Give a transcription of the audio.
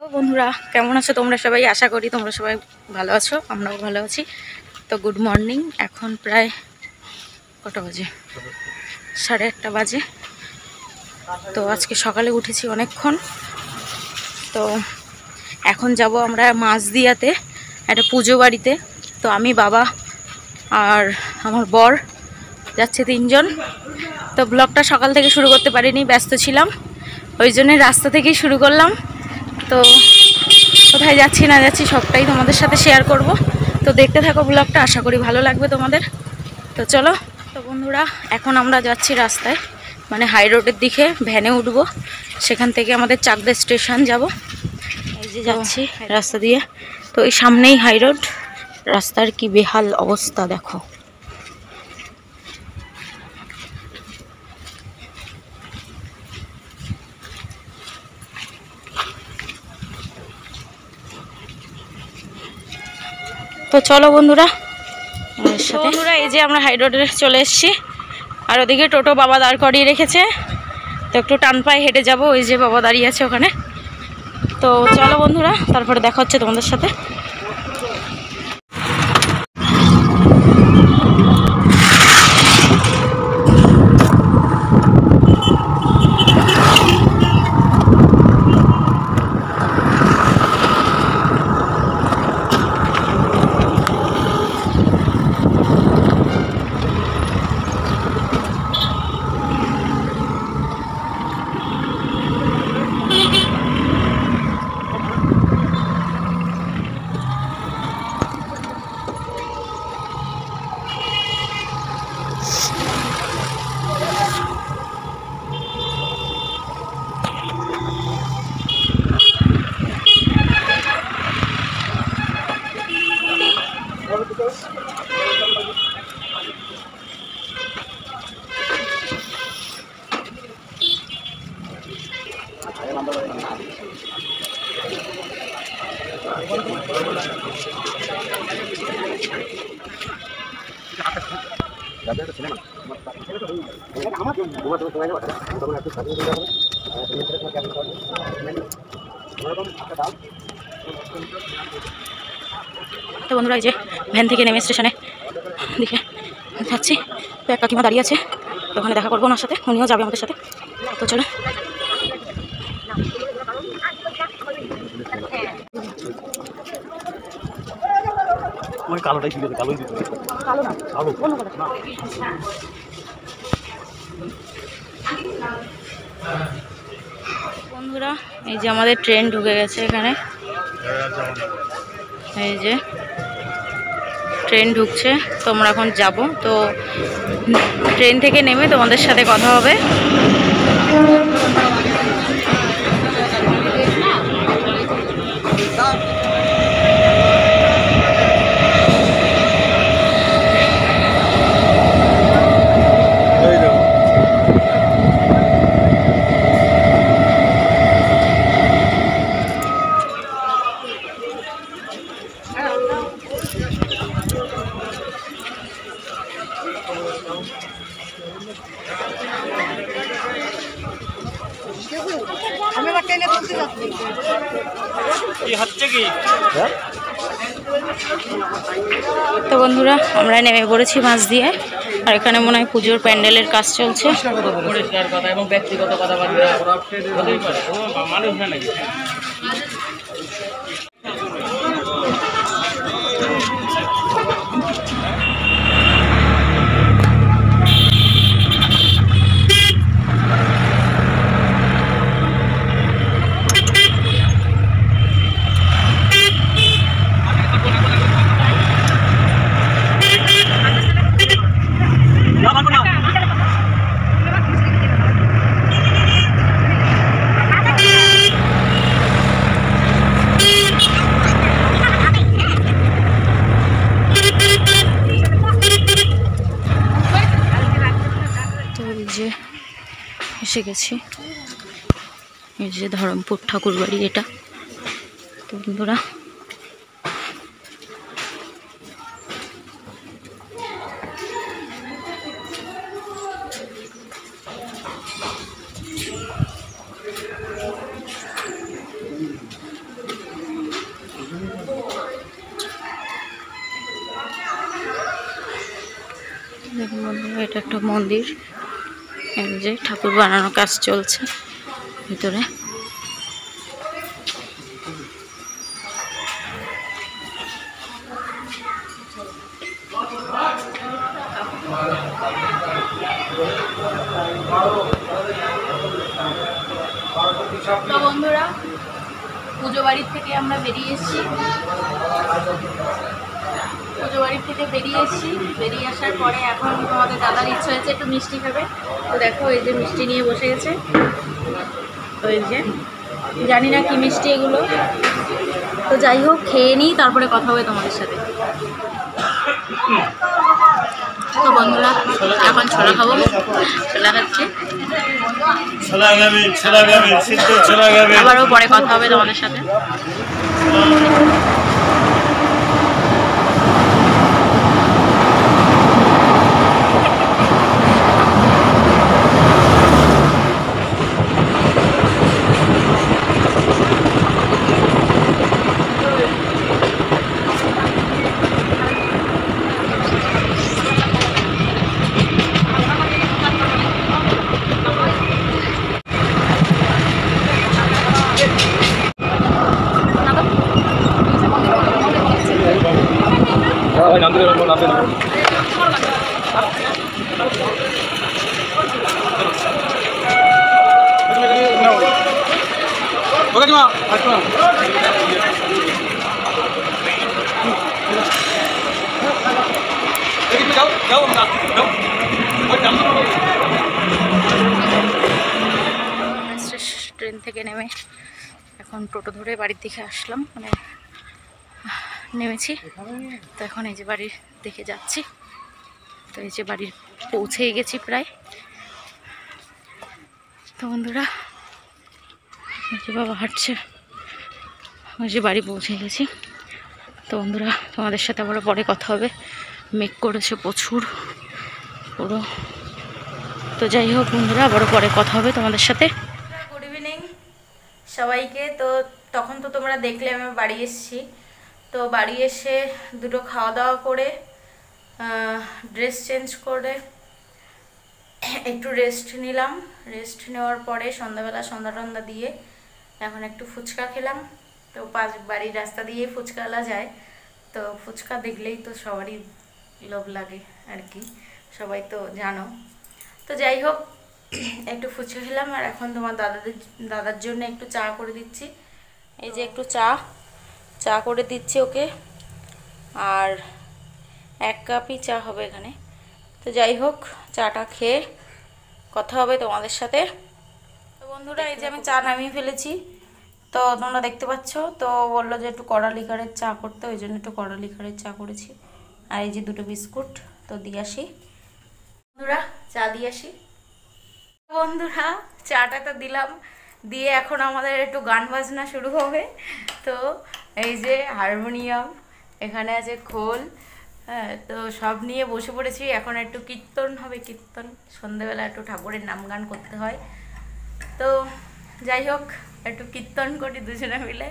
বন্ধুরা, কেমন আছো তোমরা সবাই? আশা করি তোমরা সবাই ভালো আছো, আমরাও ভালো আছি। তো গুড মর্নিং এখন প্রায় কটা বাজে? সাড়ে আটটা বাজে। তো আজকে সকালে উঠেছি অনেকক্ষণ। তো এখন যাব আমরা মাঝদিয়াতে একটা পুজো বাড়িতে। তো আমি, বাবা আর আমার বর যাচ্ছে তিনজন। তো ব্লগটা সকাল থেকে শুরু করতে পারিনি, ব্যস্ত ছিলাম। ওই জন্য রাস্তা থেকেই শুরু করলাম। তো কোথায় যাচ্ছি না যাচ্ছি সবটাই তোমাদের সাথে শেয়ার করব। তো দেখতে থাকো ব্লগটা আশা করি ভালো লাগবে তোমাদের। তো চলো তো বন্ধুরা এখন আমরা যাচ্ছি রাস্তায়। মানে হাই রোডের দিকে ভ্যানে উঠবো। সেখান থেকে আমাদের চাকদা স্টেশন যাব। এই যে যাচ্ছি রাস্তা দিয়ে। তো এই সামনেই হাই রোড রাস্তার কি বেহাল অবস্থা দেখো। চলো বন্ধুরা বন্ধুরা এই যে আমরা হাই রোডে চলে এসেছি। আর ওদিকে টোটো বাবা দাঁড় করিয়ে রেখেছে। তো একটু টান পায়ে হেঁটে যাব ওই যে বাবা দাঁড়িয়ে আছে ওখানে। তো চলো বন্ধুরা তারপরে দেখা হচ্ছে তোমাদের সাথে। তো বন্ধুরা, এই যে ভ্যান থেকে নেমে স্টেশনে দিকে যাচ্ছি। তো এক কাকিমা দাঁড়িয়ে আছে ওখানে দেখা করব ওনার সাথে, উনিও যাবে আমাদের সাথে। তো চলো। ওই কালোটাই দিতে কালোই দিতে কালো না? কালো। কথা বন্ধুরা এই যে আমাদের ট্রেন ঢুকে গেছে এখানে। এই যে ট্রেন ঢুকছে তো আমরা এখন যাব। তো ট্রেন থেকে নেমে তোমাদের সাথে কথা হবে। তো বন্ধুরা আমরা নেমে পড়েছি মাছ দিয়ে আর এখানে মনে হয় পুজোর প্যান্ডেলের কাজ চলছে। পরিষ্কার কথা এবং ব্যক্তিগত কথাবার্তা এই যে এসে গেছি। এই যে ধরমপুর ঠাকুর বাড়ি এটা বন্ধুরা এটা একটা মন্দির। এই যে ঠাকুর বানানোর কাজ চলছে ভিতরে। তো বন্ধুরা, পুজো বাড়ির থেকে আমরা বেরিয়ে এসেছি। পুজো বাড়ির থেকে বেরিয়ে এসেছি। বেরিয়ে আসার পরে এখন তোমাদের দাদার ইচ্ছা হয়েছে একটু মিষ্টি খাবে। তো দেখো এই যে মিষ্টি নিয়ে বসে গেছে। তো এই যে জানি না কি মিষ্টি এগুলো। তো যাই হোক খেয়ে নিই তারপরে কথা হবে তোমাদের সাথে। তো বন্ধুরা এখন ছোলা খাব। ছোলা খাচ্ছি। আবারও পরে কথা হবে তোমাদের সাথে। ট্রেন থেকে নেমে এখন টোটো ধরে বাড়ির দিকে আসলাম। মানে নেমেছি। তো এখন এই যে বাড়ির দিকে যাচ্ছি। তো এই যে বাড়ির পৌঁছেই গেছি প্রায়। তো বন্ধুরা যে বাবা হাঁটছে। ওই যে বাড়ি পৌঁছে গেছি। তো বন্ধুরা, তোমাদের সাথে আবার পরে কথা হবে। মেক করেছে প্রচুর, পুরো। তো যাই হোক বন্ধুরা, আবারও পরে কথা হবে তোমাদের সাথে। গুড ইভিনিং সবাইকে। তো তখন তো তোমরা দেখলে আমি বাড়ি এসেছি। তো বাড়ি এসে দুটো খাওয়া দাওয়া করে ড্রেস চেঞ্জ করে, একটু রেস্ট নিলাম। রেস্ট নেওয়ার পরে সন্ধ্যাবেলা সন্ধ্যা টন্ধা দিয়ে এখন একটু ফুচকা খেলাম। তো পাঁচ বাড়ির রাস্তা দিয়ে ফুচকালা যায়। তো ফুচকা দেখলেই তো সবারই লোভ লাগে আর কি, সবাই তো জানো। তো যাই হোক, একটু ফুচকা খেলাম আর এখন তোমার দাদাদের, দাদার জন্য একটু চা করে দিচ্ছি। এই যে একটু চা। চা করে দিচ্ছি ওকে। আর এক কাপই চা হবে এখানে। তো যাই হোক, চাটা খেয়ে কথা হবে তোমাদের সাথে। তো বন্ধুরা, এই যে আমি চা নামিয়ে ফেলেছি। তো তোমরা দেখতে পাচ্ছ, তো বলল যে একটু কড়া লিকারের চা করতে, ওই জন্য একটু কড়া লিকারের চা করেছি। আর এই যে দুটো বিস্কুট, তো দিয়ে আসি। বন্ধুরা, চা দিয়ে আসি। বন্ধুরা, চাটা তো দিলাম। দিয়ে এখন আমাদের একটু গান বাজনা শুরু হবে। তো এই যে হারমোনিয়াম, এখানে আছে খোল হ্যাঁ তো সব নিয়ে বসে পড়েছি। এখন একটু কীর্তন হবে, কীর্তন। সন্ধেবেলা একটু ঠাকুরের নাম গান করতে হয়। তো যাই হোক, একটু কীর্তন করি দুজনে মিলে।